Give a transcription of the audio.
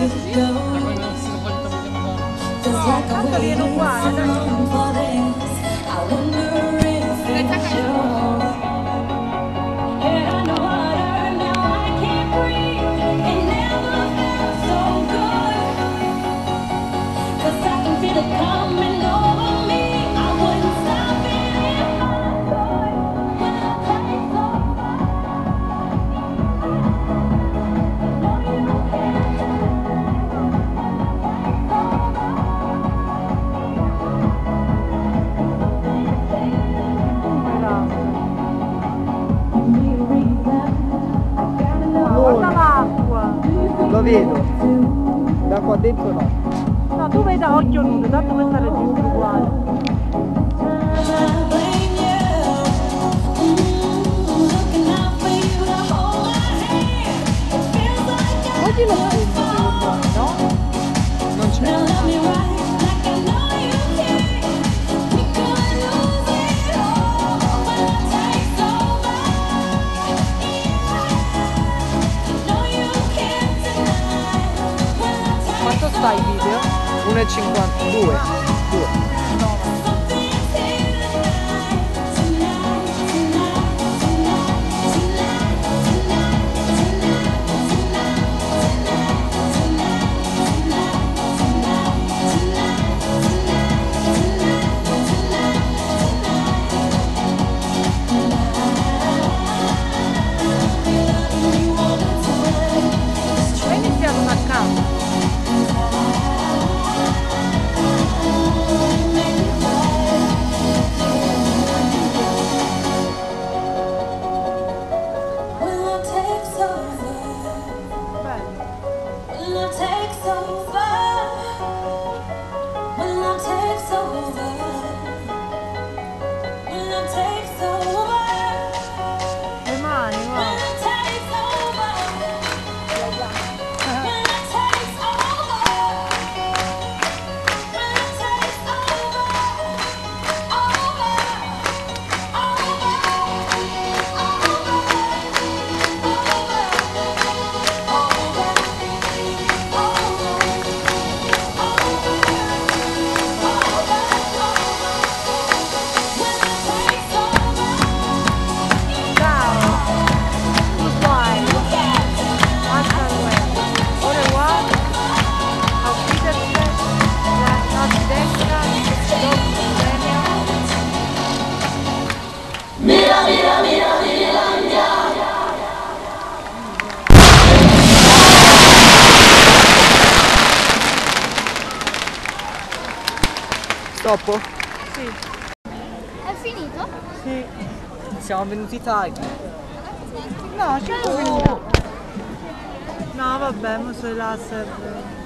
Essa não pode também demorar. Ah, vedo. Da qua dentro no. No tu vai da occhio nudo tanto questa registra uguale. Oggi lo no? Non c'è. sta il video? 1,52 2 Dopo? Sì. È finito? Sì. Siamo venuti tardi. No, ci siamo venuti. No, vabbè, mo se la serve.